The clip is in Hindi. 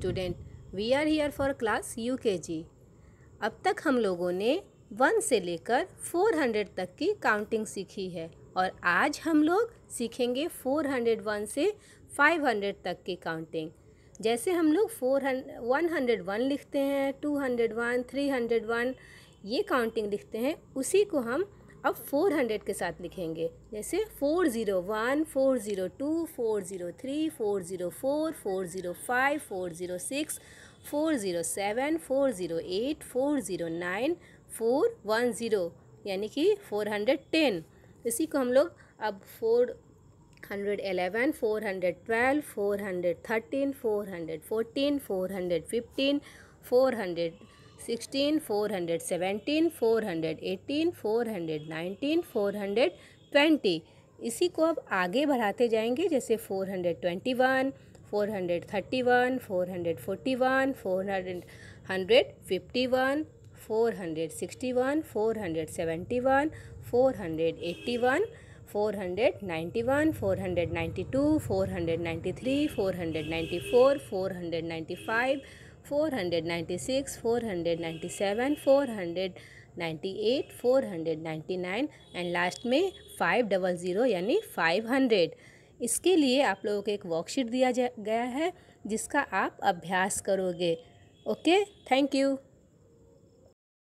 Student we are here for class U K G अब तक हम लोगों ने वन से लेकर फोर हंड्रेड तक की काउंटिंग सीखी है और आज हम लोग सीखेंगे फोर हंड्रेड वन से फाइव हंड्रेड तक की काउंटिंग जैसे हम लोग फोर वन हंड्रेड वन लिखते हैं two hundred one three hundred one ये काउंटिंग लिखते हैं, उसी को हम अब फोर हंड्रेड के साथ लिखेंगे। जैसे four zero one, four zero two, four zero three, four zero four four zero five, four zero six, four zero seven, four zero eight, four zero nine, four one zero, यानी कि फोर हंड्रेड टेन। इसी को हम लोग अब four hundred eleven four hundred twelve, four hundred thirteen, four hundred fourteen, four hundred fifteen, four hundred sixteen four hundred seventeen four hundred eighteen four hundred nineteen four hundred twenty इसी को अब आगे बढ़ाते जाएँगे जैसे four hundred twenty one four hundred thirty one four hundred forty one four hundred hundred fifty one four hundred sixty one four hundred seventy one four hundred eighty one four hundred ninety one four hundred ninety two four hundred ninety three four hundred ninety four four hundred ninety five four hundred ninety six, four hundred ninety seven, four hundred ninety eight, four hundred ninety nine and last में फाइव डबल ज़ीरो यानी फाइव हंड्रेड इसके लिए आप लोगों को एक वर्कशीट दिया गया है जिसका आप अभ्यास करोगे. Okay thank you